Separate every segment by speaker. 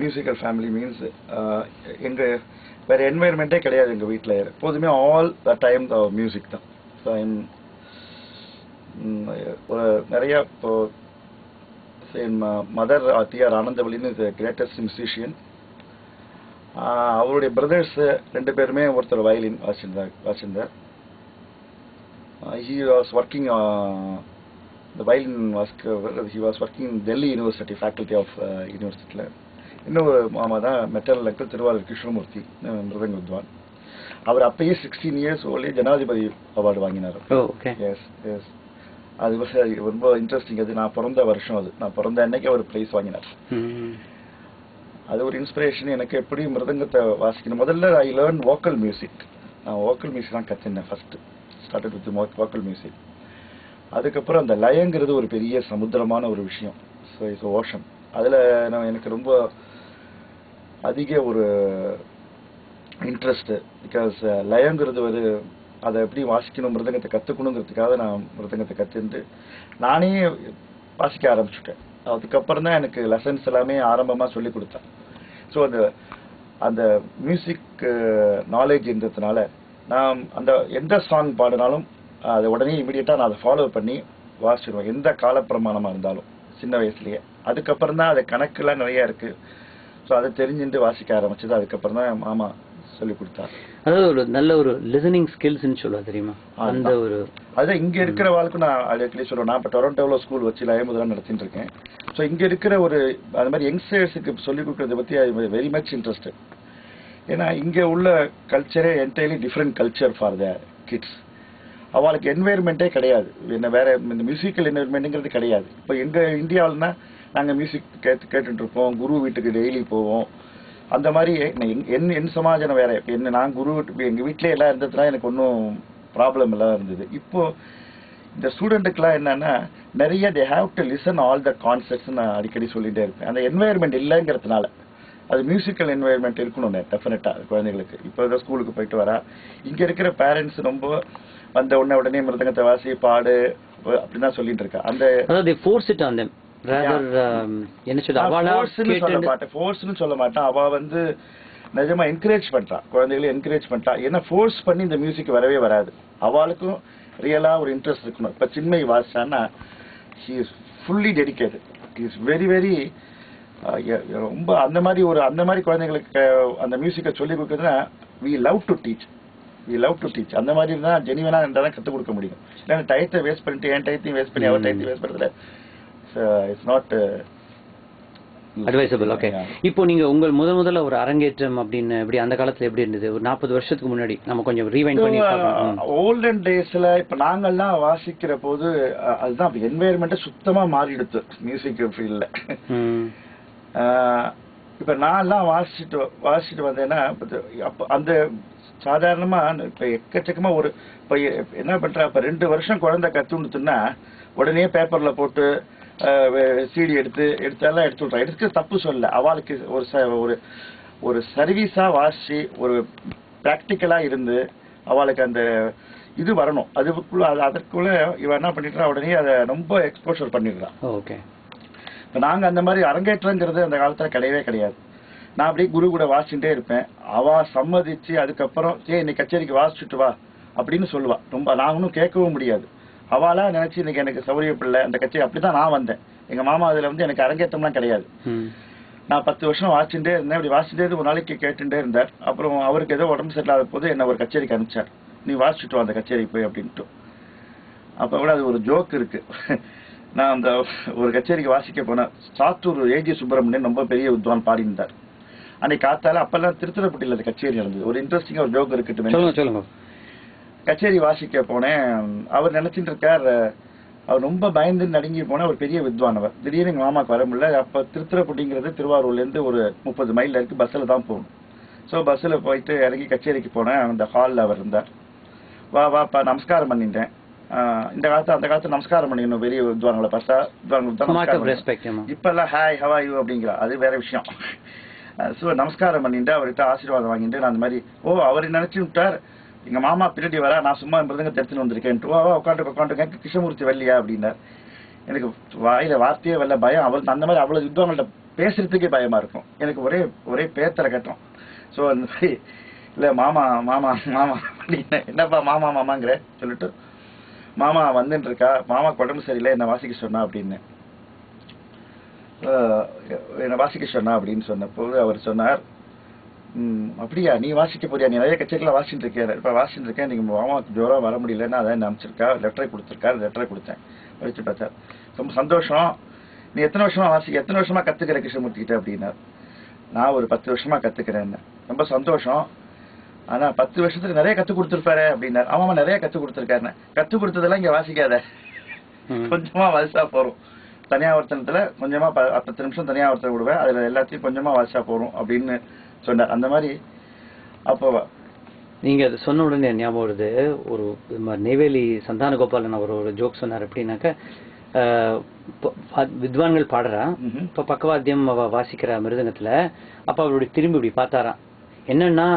Speaker 1: Musical family means எங்கள் வேற என்வைர்மெண்ட்டே கிடையாது எங்கள் வீட்டில் எப்போதுமே all the time the music தான். ஸோ ஒரு நிறைய இப்போ மதர் டி ஆர் ஆனந்தவலின்னு கிரேட்டஸ்ட் மியூசிஷியன் அவருடைய பிரதர்ஸ் ரெண்டு பேருமே ஒருத்தர் வயலின் வாசிச்சிருந்தார். வாசிச்சிருந்தார் ஹி வாஸ் ஒர்க்கிங் இந்த violin was he was working Delhi university University of யூனிவர்சிட்டியில் இன்னொரு மாமா தான் மெட்டல் அங்கிள் திருவாரூர் கிருஷ்ணமூர்த்தி மிருதங்க வித்வான். அவர் அப்பயே சிக்ஸ்டீன் இயர்ஸ் ஓல்டே ஜனாதிபதி அவார்டு வாங்கினார். எஸ் எஸ் அது ரொம்ப இன்ட்ரெஸ்டிங் அது நான் பிறந்த வருஷம் அது. நான் பிறந்த அன்னைக்கு அவர் ப்ரைஸ் வாங்கினார். அது ஒரு இன்ஸ்பிரேஷன் எனக்கு எப்படி மிருதங்கத்தை வாசிக்கணும்? முதல்ல ஐ லேர்ன் வோக்கல் மியூசிக் நான் வோக்கல் மியூசிக் தான் கற்றுனேன் first started with vocal music அதுக்கப்புறம் அந்த லயங்கிறது ஒரு பெரிய சமுத்திரமான ஒரு விஷயம். ஸோ இட்ஸ் ஓஷன் அதில் நான் எனக்கு ரொம்ப அதிக ஒரு இன்ட்ரெஸ்ட்டு பிகாஸ் uh, லயங்கிறது ஒரு அதை எப்படி வாசிக்கணும் மிருதங்கத்தை கற்றுக்கணுங்கிறதுக்காக நான் மிருதங்கத்தை கற்றுட்டு நானே வாசிக்க ஆரம்பிச்சுட்டேன். அதுக்கப்புறம் தான் எனக்கு லெசன்ஸ் எல்லாமே ஆரம்பமாக சொல்லி கொடுத்தேன். ஸோ அந்த அந்த மியூசிக் நாலேஜ் uh, இருந்ததுனால நான் அந்த எந்த சாங் பாடினாலும் அதை உடனே இமீடியட்டாக நான் அதை ஃபாலோ பண்ணி வாசிடுவேன் எந்த காலப்பிரமாணமாக இருந்தாலும் சின்ன வயசுலேயே. அதுக்கப்புறம் தான் அது கணக்குலாம் நிறையா இருக்குது ஸோ அதை தெரிஞ்சுட்டு வாசிக்க ஆரம்பிச்சது. அதுக்கப்புறம் தான் மாமா சொல்லி கொடுத்தாரு.
Speaker 2: அதாவது ஒரு நல்ல ஒரு லிசனிங் ஸ்கில்ஸ்னு சொல்லுவா தெரியுமா? அந்த. ஒரு
Speaker 1: அதான் இங்க இருக்கிற வாழ்க்கை நான் அடிக்கடி சொல்லுவேன். நான் இப்போ டொரண்டோவில் ஸ்கூல் வச்சு லயமுதலாம் நடத்திட்டு இருக்கேன். ஸோ இங்க இருக்கிற ஒரு அந்த மாதிரி யங்ஸ்டர்ஸுக்கு சொல்லிக் கொடுக்கறத பத்தி ஐ வெரி மச் இன்ட்ரெஸ்ட் ஏன்னா இங்க உள்ள கல்ச்சரே entirely different culture for the kids அவளுக்கு என்வாயர்மெண்ட்டே கிடையாது. என்ன வேற இந்த மியூசிக்கல் என்வாயர்மெண்ட்டுங்கிறது கிடையாது. இப்போ எங்க இந்தியாவில்னா நாங்கள் மியூசிக் கேட்டு கேட்டுட்ருப்போம் குரு வீட்டுக்கு டெய்லி போவோம். அந்த மாதிரி என் என் என் சமாஜம் வேற. என்ன நான் குரு எங்கள் வீட்டிலே எல்லாம் இருந்ததுலாம் எனக்கு ஒன்றும் ப்ராப்ளம் எல்லாம் இருந்தது. இப்போ இந்த ஸ்டூடெண்ட்டுக்கெலாம் என்னன்னா நிறைய they have to listen all the concepts நான் அடிக்கடி சொல்லிகிட்டே இருப்பேன். அந்த என்வாயர்மெண்ட் இல்லைங்கிறதுனால அது மியூசிக்கல் என்வாயர்மெண்ட் இருக்கணும் டெஃபினட்டாக குழந்தைங்களுக்கு இப்போ தான் ஸ்கூலுக்கு போயிட்டு வரா. இங்கே இருக்கிற பேரண்ட்ஸ் ரொம்ப வந்த உடனே உடனே மிருதங்கத்தை வாசி பாடு அப்படிதான் சொல்லிட்டு இருக்கா. அந்த
Speaker 2: ஃபோர்ஸ் இட் ஆன் தெம் என்ன அவளா
Speaker 1: ஃபோர்ஸ்னு சொல்ல மாட்டேன் ஃபோர்ஸ்னு சொல்ல மாட்டேன். அவ வந்து நிஜமா என்கரேஜ் பண்றா. குழந்தைகளை என்கரேஜ் பண்றா. ஏன்னா ஃபோர்ஸ் பண்ணி இந்த மியூசிக் வரவே வராது. அவளுக்கும் ரியலா ஒரு இன்ட்ரெஸ்ட் இருக்கணும். இப்ப Chinmay வாசிச்சான்னா he is fully dedicated is very very ரொம்ப அந்த மாதிரி ஒரு அந்த மாதிரி குழந்தைங்களுக்கு அஹ், அந்த மியூசிக்கை சொல்லி கொடுக்குறதுனா we love to teach we love to teach அந்த மாதிரி தான் ஜெனிவனா இருந்தால் தான் கற்றுக் கொடுக்க முடியும். இல்லைன்னா டயத்தை வேஸ்ட் பண்ணிட்டு என் டயத்தையும் வேஸ்ட் பண்ணி அவர் டயத்தையும் வேஸ்ட் பண்ணுறதுல இட்ஸ் நாட்
Speaker 2: அட்வைசபிள் ஓகே இப்போ நீங்க உங்கள் முதல் முதல்ல ஒரு அரங்கேற்றம் அப்படின்னு எப்படி அந்த காலத்துல எப்படி இருந்தது? ஒரு நாற்பது வருஷத்துக்கு முன்னாடி நம்ம கொஞ்சம் ரீவைண்ட் பண்ணி
Speaker 1: ஓல்டன் டேஸ்ல இப்ப நாங்கெல்லாம் வாசிக்கிற போது அதுதான் என்வாயர்மெண்ட் சுத்தமா மாறிடுது மியூசிக் ஃபீல்ட்ல. இப்ப நான் எல்லாம் வாசிச்சுட்டு வாசிச்சுட்டு வந்தேன்னா அப்ப அந்த சாதாரணமா இப்ப எக்கச்சக்கமா ஒரு இப்ப என்ன பண்றா இப்ப ரெண்டு வருஷம் குழந்தை கத்துணுத்துன்னா உடனே பேப்பர்ல போட்டு சிடி எடுத்து எடுத்தாலாம் எடுத்து விட்றா எடுத்து தப்பு சொல்ல அவளுக்கு ஒரு ச- ஒரு ஒரு சர்வீஸா வாசி ஒரு பிராக்டிக்கலா இருந்து அவளுக்கு அந்த இது வரணும். அதுக்குள்ள அது அதற்குள்ள இவ என்ன பண்ணிடுறா உடனே அதை ரொம்ப எக்ஸ்போஷர் பண்ணிடுறா.
Speaker 2: ஓகே.
Speaker 1: இப்ப நாங்க அந்த மாதிரி அரங்கேற்றங்கிறது அந்த காலத்துல கிடையவே கிடையாது. நான் அப்படியே குரு கூட வாசிச்சுட்டே இருப்பேன். அவ சம்மதிச்சு அதுக்கப்புறம் ஏய் இன்னைக்கு கச்சேரிக்கு வாசிச்சுட்டு வா அப்படின்னு சொல்லுவா. ரொம்ப நாங்களும் கேட்கவும் முடியாது. அவளா நினைச்சு இன்னைக்கு எனக்கு சௌரியப்பில்லை அந்த கச்சேரி அப்படிதான் நான் வந்தேன். எங்க மாமா அதுல வந்து எனக்கு அரங்கேற்றம்லாம் கிடையாது. நான் பத்து வருஷம் வாசிச்சுட்டே இருந்தேன். அப்படி வாசிச்சுட்டே ஒரு நாளைக்கு கேட்டுட்டே இருந்தார். அப்புறம் அவருக்கு ஏதோ உடம்பு சரியில்லாத போது என்ன ஒரு கச்சேரிக்கு அனுப்பிச்சார். நீ வாசிச்சுட்டு அந்த கச்சேரிக்கு போய் அப்படின்ட்டு. அப்ப கூட அது ஒரு ஜோக் இருக்கு. நான் அந்த ஒரு கச்சேரிக்கு வாசிக்க போனேன். சாத்தூர் ஏஜி சுப்பிரமணியன் ரொம்ப பெரிய வித்வான் பாடியிருந்தார். அன்னைக்கு காத்தால அப்பெல்லாம் திருத்திரப்பட்டியில் அந்த கச்சேரி நடந்தது. ஒரு இன்ட்ரெஸ்டிங்கா ஒரு ஜோக் இருக்கட்டும்
Speaker 2: சொல்லுங்க சொல்லுங்க.
Speaker 1: கச்சேரி வாசிக்க போனேன். அவர் நினைச்சிட்டு இருக்கார் அவர் ரொம்ப பயந்து நடுங்கி போன ஒரு பெரிய வித்வான் அவர் திடீர்னு எங்க மாமாக்கு வர முடியல. அப்ப திருத்துறைப்பட்டிங்கிறது திருவாரூர்ல இருந்து ஒரு முப்பது மைல்ல இருக்கு பஸ்ல தான் போகணும். ஸோ பஸ்ல போயிட்டு இறங்கி கச்சேரிக்கு போனேன். அந்த ஹாலில் அவர் இருந்தார். வா வாப்பா நமஸ்காரம் பண்ணிட்டேன். இந்த காலத்து அந்த காலத்து நமஸ்காரம் பண்ணிக்கணும் பெரிய வித்வான்களை பார்த்தா வித்வான்களுக்கு இப்பெல்லாம் ஹாய் ஹவா யூ அப்படிங்கிற அது வேற விஷயம். ஸோ நமஸ்காரம் பண்ணிட்டு அவர்கிட்ட ஆசீர்வாதம் வாங்கிட்டு நான் அந்த மாதிரி ஓ அவர் நினைச்சு விட்டார் எங்கள் மாமா பின்னாடி வர நான் சும்மா மிருதங்க தெரிச்சுன்னு வந்திருக்கேன்ட்டு. வா உட்காந்து உட்காந்துருக்கேன் கிருஷ்ணமூர்த்தி வரலையா அப்படின்னார். எனக்கு வாயில் வார்த்தையே வரல பயம். அவள் அந்த மாதிரி அவ்வளவு வித்வான்கள்ட்ட பேசுறதுக்கே பயமாக இருக்கும். எனக்கு ஒரே ஒரே பேத்தரை கட்டும். ஸோ அந்த மாதிரி இல்லை மாமா மாமா மாமா அப்படின்னு என்னப்பா மாமா மாமாங்கிற சொல்லிட்டு மாமா வந்துட்டு இருக்கா மாமா உடம்பு சரியில்லை என்னை வாசிக்க சொன்னா அப்படின்னு. என்னை வாசிக்க சொன்னா அப்படின்னு சொன்னபோது அவர் சொன்னார் அப்படியா? நீ வாசிக்க போறியா? நீ நிறைய கச்சேரியில் வாசிட்டு இருக்கேன் இப்ப வாசிட்டு இருக்கேன். நீங்க மாமாவுக்கு ஜோரா வர முடியலன்னா அதான் அனுப்பிச்சிருக்கா? லெட்டரை கொடுத்துருக்கா? லெட்டரை கொடுத்தேன். படிச்சு பார்த்தா. ரொம்ப சந்தோஷம். நீ எத்தனை வருஷமா வாசிக்க எத்தனை வருஷமா கத்துக்கிற கிருஷ்ணமூர்த்தி கிட்ட அப்படின்னார் நான் ஒரு பத்து வருஷமா கத்துக்கிறேன் ரொம்ப சந்தோஷம். ஆனா பத்து வருஷத்துக்கு நிறைய கத்து கொடுத்துருப்பாரு அப்படின்னார் ஆமாமா நிறைய கத்து கொடுத்துருக்காரு கத்து கொடுத்ததெல்லாம் இங்க வாசிக்காத.
Speaker 2: ம்.
Speaker 1: கொஞ்சமா வாசிச்சா போறோம் தனியாவர்த்தனத்துல கொஞ்சமா ப- பத்து நிமிஷம் தனியாவர்த்தனம் விடுவேன். அதுல எல்லாத்தையும் கொஞ்சமா வாசிச்சா போறோம் அப்படின்னு சொன்னார். அந்த மாதிரி அப்போ
Speaker 2: நீங்க அது சொன்ன உடனே ஞாபகம் வருது ஒரு நெய்வேலி சந்தான கோபாலன் அவர் ஒரு ஜோக் சொன்னார் எப்படின்னாக்க வித்வான்கள் பாடுறா
Speaker 1: ம்ஹும்.
Speaker 2: இப்ப பக்கவாத்தியம் அவ வாசிக்கிற மிருதங்கத்துல அப்ப அவருடைய திரும்பி இப்படி பார்த்தாராம். என்னன்னா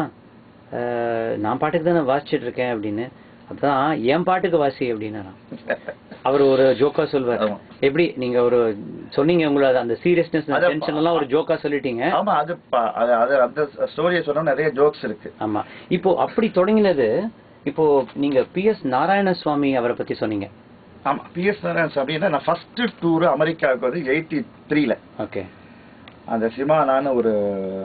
Speaker 2: நான் பாட்டுக்கு தானே வாசிச்சிட்டு இருக்கேன் அப்படின்னு. அதான் என் பாட்டுக்கு வாசி? அப்படின்னாராம். அவர் ஒரு ஜோக்கா சொல்வார். எப்படி நீங்க ஒரு சொன்னீங்க உங்களோட அந்த சீரியஸ்னஸ் டென்ஷன் எல்லாம் ஒரு ஜோக்கா சொல்லிட்டீங்க.
Speaker 1: ஆமா அது ப- அது அந்த ஸ்டோரியை சொன்னா நிறைய ஜோக்ஸ் இருக்கு.
Speaker 2: ஆமா. இப்போ அப்படி தொடங்கினது இப்போ நீங்க பி எஸ் நாராயண சுவாமி அவரை பத்தி சொன்னீங்க.
Speaker 1: ஆமா பிஎஸ் நாராயண் அப்படின்னா நான் ஃபர்ஸ்ட் டூர் அமெரிக்காவுக்கு வந்து எயிட்டி த்ரீல
Speaker 2: ஓகே
Speaker 1: அந்த சிமானான்னு ஒரு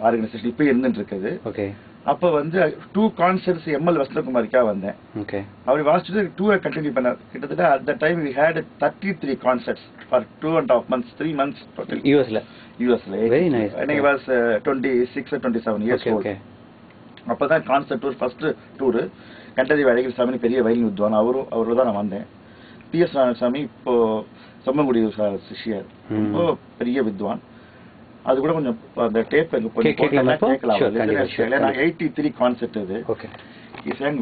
Speaker 1: ஆர்கனைசேஷன் இப்போ இருந்துட்டு இருக்குது.
Speaker 2: ஓகே
Speaker 1: அப்போ வந்து டூ கான்சர்ட்ஸ் எம்எல் வசந்தகுமாரிக்கா வந்தேன்.
Speaker 2: ஓகே
Speaker 1: அவர் வாசிச்சுட்டு டூரை கண்டினியூ பண்ணார் கிட்டத்தட்ட அந்த time we had thirty three concerts for two and half months three months total
Speaker 2: யூஎஸ்ல
Speaker 1: யூஎஸ்ல. எனக்கு was twenty six twenty seven years
Speaker 2: okay
Speaker 1: old
Speaker 2: okay
Speaker 1: அப்பதான் கான்சர்ட் டூர் ஃபர்ஸ்ட் டூர் கண்டதி அழகிரி சாமி பெரிய வயலின் வித்வான். அவரும் அவரோட தான் நான் வந்தேன். பி எஸ் நாராயணசாமி இப்போ செம்மங்குடி சிஷ்யர். ரொம்ப பெரிய வித்வான். அது கூட கொஞ்சம் அந்த டேப்
Speaker 2: கேட்கலாமா
Speaker 1: eighty three concept
Speaker 2: okay
Speaker 1: He sang